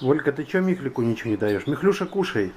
Волька, ты чё Михлику ничего не даешь? Михлюша, кушай.